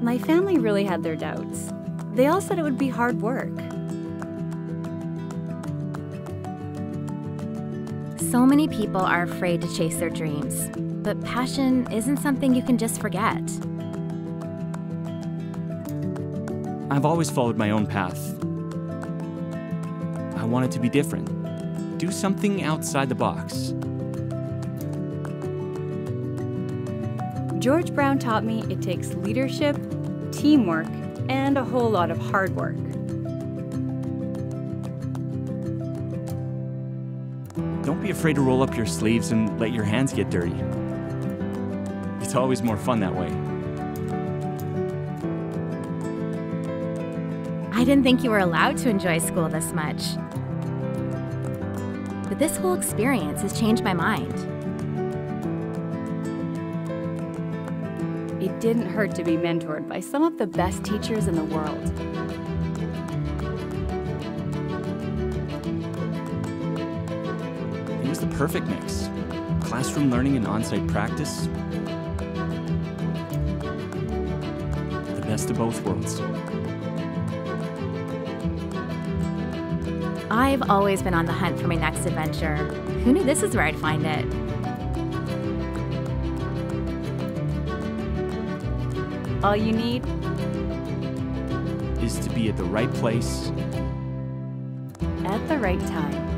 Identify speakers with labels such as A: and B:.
A: My family really had their doubts. They all said it would be hard work.
B: So many people are afraid to chase their dreams, but passion isn't something you can just forget.
C: I've always followed my own path. I wanted to be different, do something outside the box.
A: George Brown taught me it takes leadership, teamwork, and a whole lot of hard work.
C: Don't be afraid to roll up your sleeves and let your hands get dirty. It's always more fun that way.
B: I didn't think you were allowed to enjoy school this much. But this whole experience has changed my mind.
A: It didn't hurt to be mentored by some of the best teachers in the world.
C: It was the perfect mix classroom learning and on site practice. The best of both worlds.
B: I've always been on the hunt for my next adventure. Who knew this is where I'd find it?
A: All you need
C: Is to be at the right place
A: at the right time.